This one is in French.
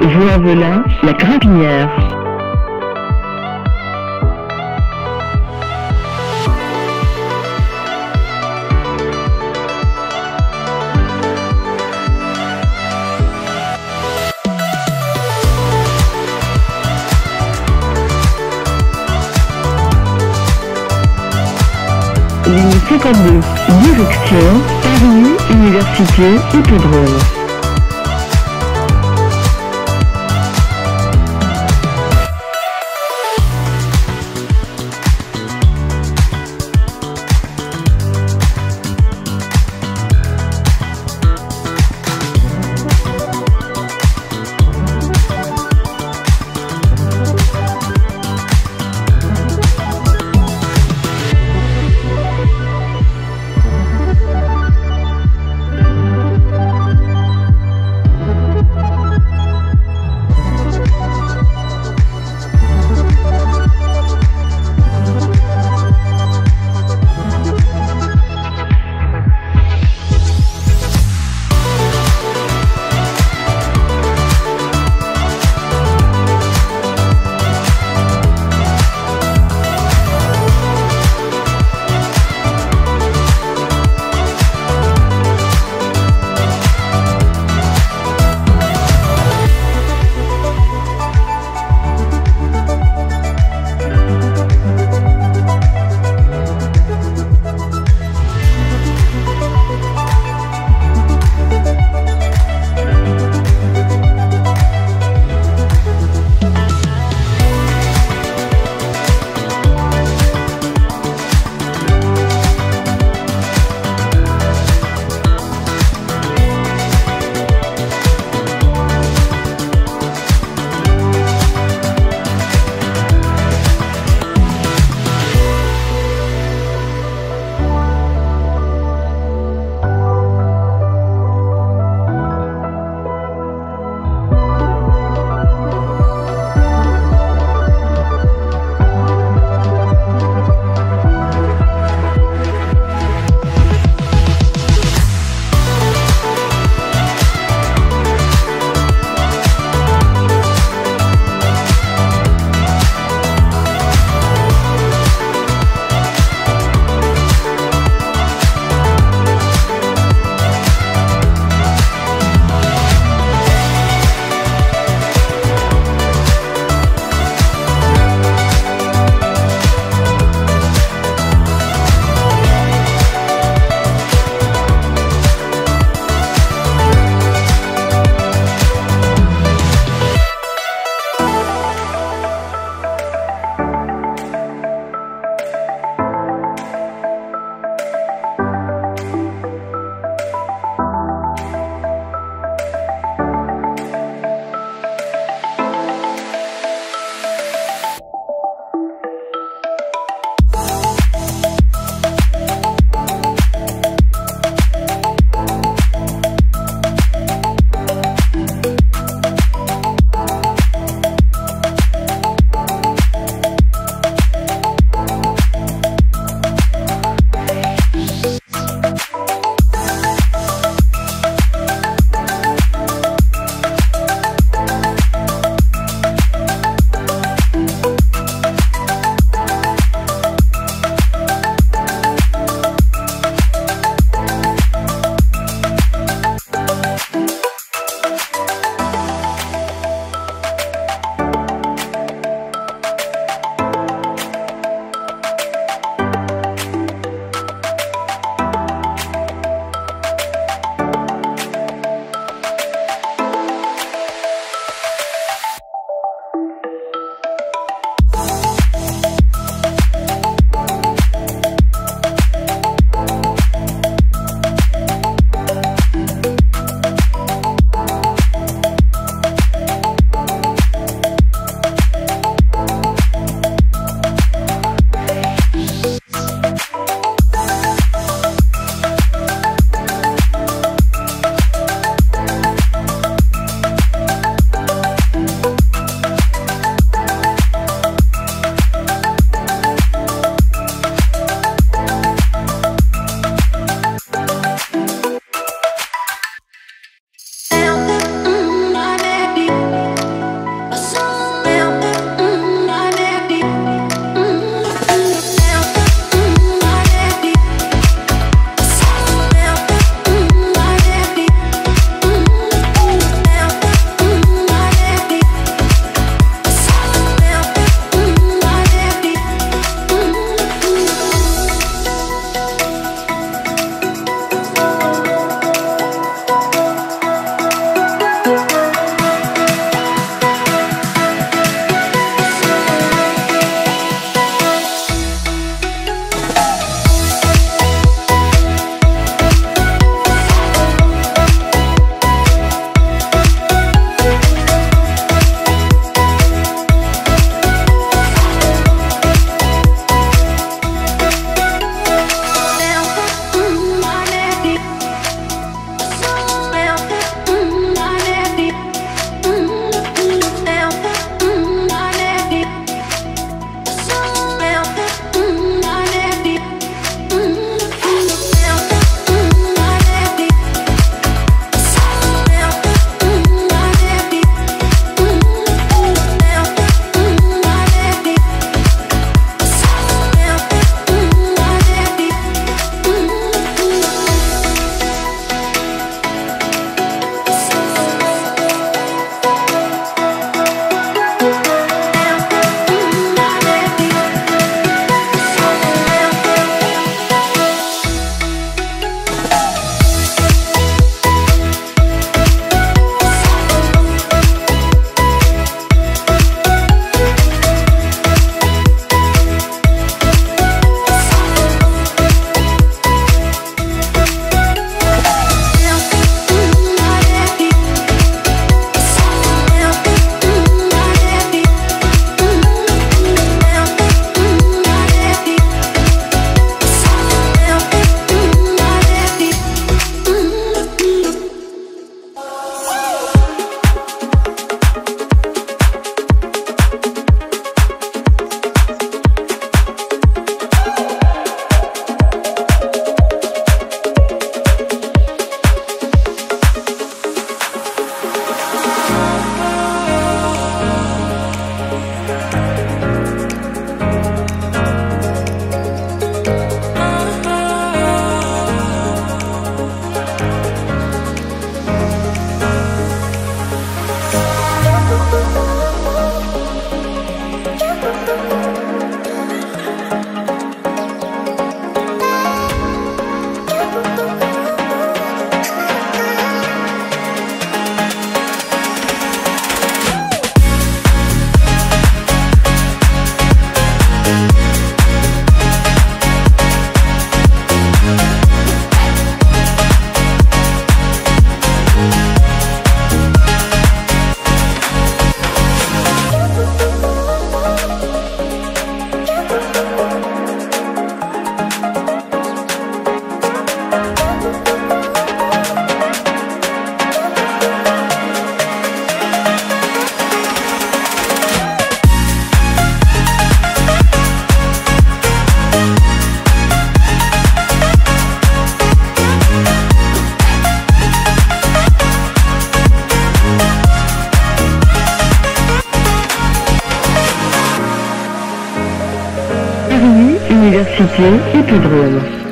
Vaux-en-Velin, la Grimpinière. Ligne 52, direction Paris, Université, Hippodrome. Université Hippodrome.